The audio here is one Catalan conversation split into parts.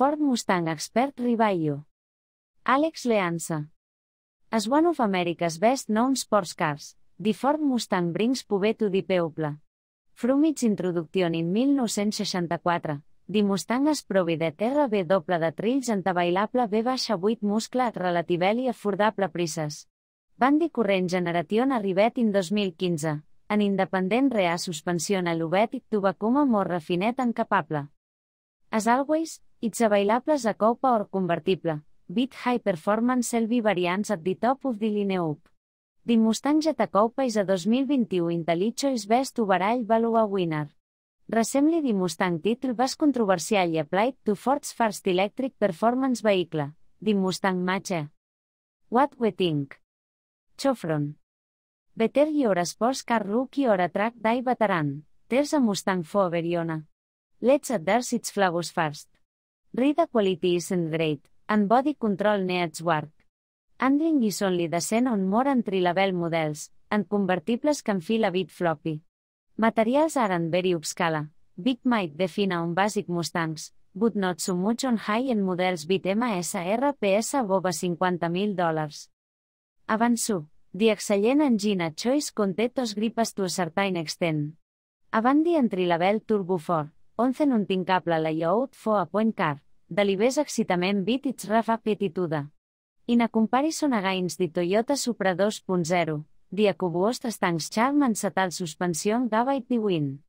Ford Mustang Expert Revaio. Alex Leanza. As one of America's best known sports cars, the Ford Mustang brings Pube to the people. From its introduction in 1964, the Mustang es provided RB de trills antabailable V-8 muscle relatively affordable prices. Bandi corrent generation arribet in 2015, en independent rea suspension a l'ubètic tubacuma more refinet en capable. As always, it's available as a coupe or convertible, bit high performance LV variants at the top of the lineup. The Mustang Jetta Coupe is a 2021 IntelliChoice Best Overall Value Winner. Recently the Mustang title was controversially applied to Ford's first electric performance vehicle, the Mustang Mach-E. What we think? Chofron. Better your sports car rookie or a track day veteran. There's a Mustang for Veriona. Let's address its flaws first. Ride quality isn't great, and body control needs work. Handling is only decent on more entry-level models, and convertibles can feel a bit floppy. Materials aren't very upscala. Big might define on basic Mustangs, but not so much on high-end models bit MSRPS over $50,000 dòlars. Avanço. The excellent engine choice conté tos gripes to a certain extent. Avant the entry-level Turbo 4, 11 non tincable layout for a point car, delibés excitament bit its rough aptitude. In a comparison against the Toyota Supra 2.0, the Acubuost Stangs Charm and Satal Suspension Gavite the Win.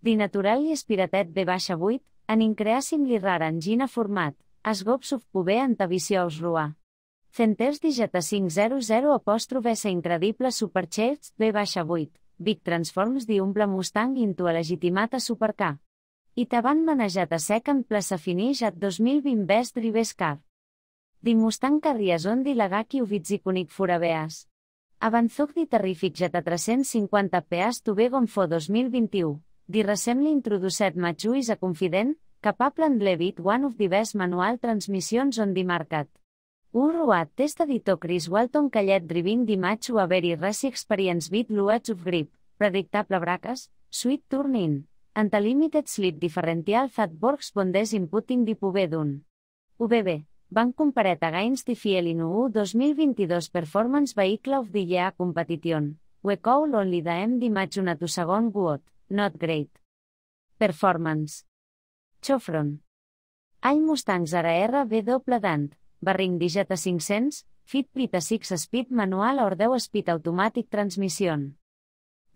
The naturally espiratet V-8, an increasingly rare engine format, as gops of Pube antaviciós rua. Centers Digeta 500 apòstrof S incredible Supercharged V-8, Big Transforms the Humble Mustang into a legitimata supercar. I t'avan manejat a second place a finish at 2020 Best Drives Car. Di Mustang Carries on di Lagaki uvits iconic furabeas. Avanzog di terrific Jetta 350 PS to Begon Fo 2021. Di recently introduced Machu is a confident, capable and levit one of the best manual transmissions on the market. Un ruat test editor Chris Walton callet driving di Machu a very racy experience bit loads of grip, predictable braques, sweet turning, and a limited slip differential that works bondes inputting di pubedun. UBB, van comparet against the Fielin U 2022 Performance Vehicle of the Year Competition. We call only the M di Machu una to segon good, not great. Performance. Chofron. All Mustangs RB doble dant, barring Digeta 500, Fit Prita 6 Speed manual or 10 Speed automatic transmission.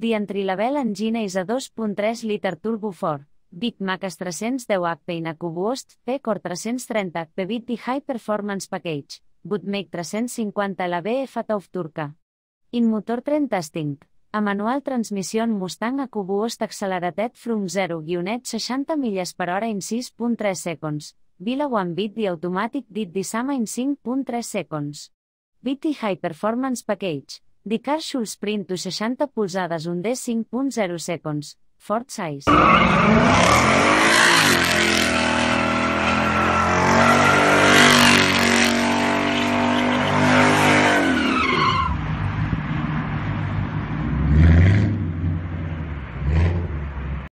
The entry-level engine is a 2.3 liter turbo 4, Big Mac 310 HP in a Cubuost P Core 330 HP bit the High Performance Package, but make 350 la BF of Turca. In motor 30 testing, a manual transmission Mustang a Cubuost accelerated from 0-60 milles per hora in 6.3 seconds, Vila One Bit the Automatic did the same in 5.3 seconds. BT High Performance Package. The car should sprint to 60 pulsades on D 5.0 seconds. Fort size.